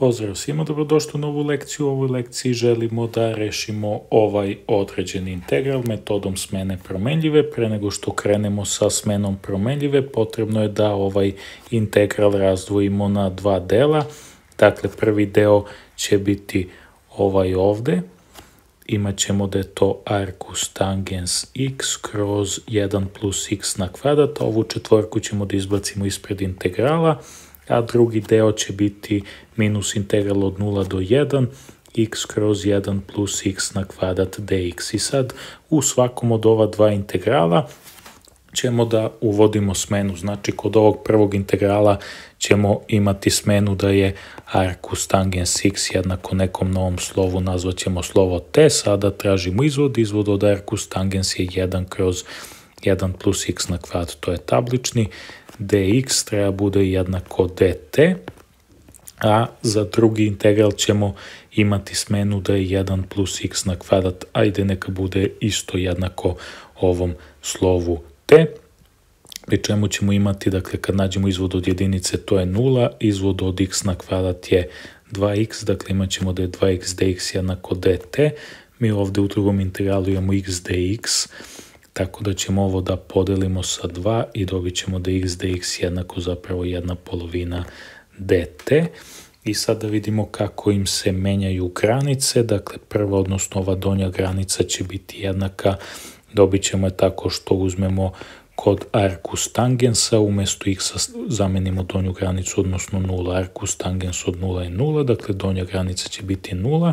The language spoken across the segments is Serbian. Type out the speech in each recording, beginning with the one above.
Pozdrav svima, dobrodošli u novu lekciju. U ovoj lekciji želimo da rešimo ovaj određeni integral metodom smene promenljive. Pre nego što krenemo sa smenom promenljive, potrebno je da ovaj integral razdvojimo na dva dela. Dakle, prvi deo će biti ovaj ovde. Imaćemo da je to arcus tangens x kroz 1 plus x na kvadrat. Ovu četvorku ćemo da izbacimo ispred integrala a drugi deo će biti minus integral od 0 do 1, x kroz 1 plus x na kvadrat dx. I sad u svakom od ova dva integrala ćemo da uvodimo smenu. Znači, kod ovog prvog integrala ćemo imati smenu da je arcus tangens x jednako nekom novom slovu, nazvat ćemo slovo t, sada tražimo izvod, izvod od arcus tangens je 1 kroz 1 plus x na kvadrat, to je tablični, dx treba bude jednako dt, a za drugi integral ćemo imati smenu da je 1 plus x na kvadrat, ajde neka bude isto jednako ovom slovu t, pri čemu ćemo imati, dakle, kad nađemo izvod od jedinice, to je 0, izvod od x na kvadrat je 2x, dakle imat ćemo da je 2x dx jednako dt, mi ovde u drugom integralu imamo x dx, tako da ćemo ovo da podelimo sa 2 i dobit ćemo da x dx jednako zapravo jedna polovina dt. I sad da vidimo kako im se menjaju granice, dakle prva, odnosno ova donja granica će biti jednaka, dobit ćemo je tako što uzmemo kod arcus tangensa, umesto x zamenimo donju granicu, odnosno 0, arcus tangens od 0 je 0, dakle donja granica će biti 0,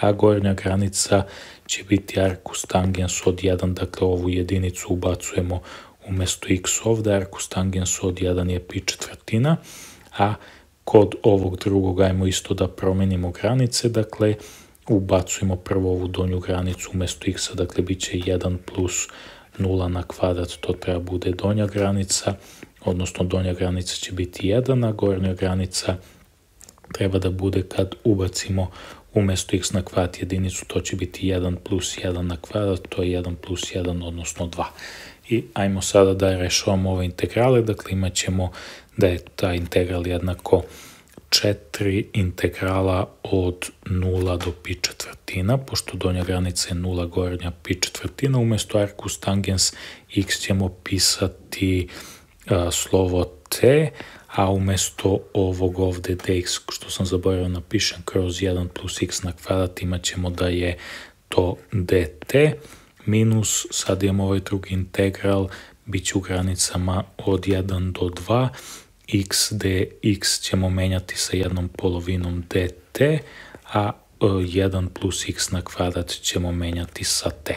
a gornja granica će biti arcus tangens od 1, dakle ovu jedinicu ubacujemo umesto x ovde, arcus tangens od 1 je pi četvrtina, a kod ovog drugog ajmo isto da promenimo granice, dakle ubacujemo prvo ovu donju granicu umesto x, dakle bit će 1 plus 0 na kvadrat, to treba bude donja granica, odnosno donja granica će biti 1, a gornja granica treba da bude kad ubacimo umesto x na kvadrat jedinicu, to će biti 1 plus 1 na kvadrat, to je 1 plus 1, odnosno 2. I ajmo sada da rešavamo ove integrale, dakle imat ćemo da je ta integral jednako 4 integrala od 0 do pi četvrtina, pošto donja granica je 0, gornja pi četvrtina, umesto arcus tangens x ćemo pisati a, slovo t, a umesto ovog ovde dx, što sam zaboravio da napišem kroz 1 plus x na kvadrat, imat ćemo da je to dt, minus, sad imamo ovaj drugi integral, bit će u granicama od 1 do 2, x dx ćemo menjati sa jednom polovinom dt, a 1 e, plus x na kvadrat ćemo menjati sa t.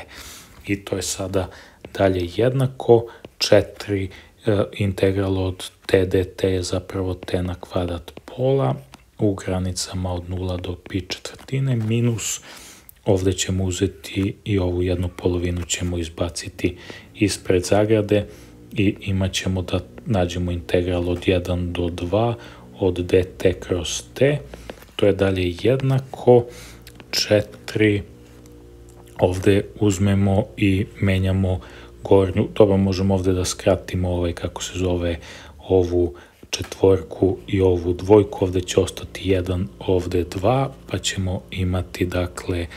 I to je sada dalje jednako 4 E, integral od t dt je zapravo t na kvadrat pola u granicama od 0 do pi četvrtine minus ovde ćemo uzeti i ovu jednu polovinu ćemo izbaciti ispred zagrade i imat ćemo da nađemo integral od 1 do 2 od dt kroz t. To je dalje jednako 4 ovde uzmemo i menjamo gornju, dobro možemo ovde da skratimo ovaj, kako se zove, ovu četvorku i ovu dvojku, ovde će ostati 1, ovde 2, pa ćemo imati dakle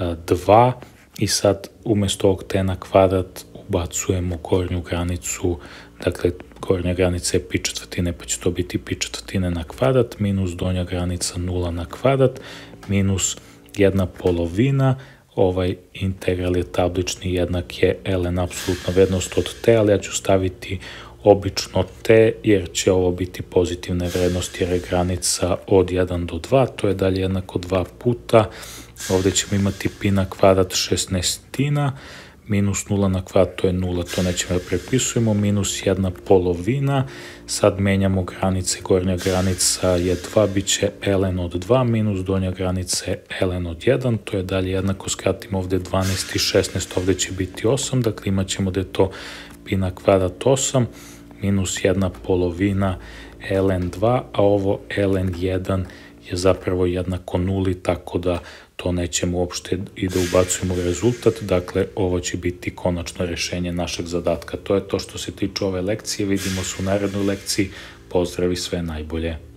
2 i sad umesto ovog t na kvadrat ubacujemo gornju granicu, dakle gornja granica je pi četvrtine, pa će to biti pi četvrtine na kvadrat, minus donja granica 0 na kvadrat, minus jedna polovina, ovaj integral je tablični jednak je ln apsolutna vrednost od t, ali ja ću staviti obično t, jer će ovo biti pozitivne vrednosti, jer je granica od 1 do 2, to je dalje jednako 2 puta, ovde ćemo imati pi na kvadrat 16, minus 0 na kvadrat, to je 0, to nećemo da prepisujemo, minus 1 polovina, sad menjamo granice, gornja granica je 2, bit će ln od 2, minus donja granica je ln od 1, to je dalje jednako, skratimo ovde 12 i 16, ovde će biti 8, dakle imat ćemo da je to pi na kvadrat 8, minus 1 polovina ln 2, a ovo ln 1 je zapravo jednako nuli, tako da to nećemo uopšte i da ubacujemo rezultat, dakle ovo će biti konačno rešenje našeg zadatka. To je to što se tiče ove lekcije, vidimo se u narednoj lekciji, pozdravi sve najbolje.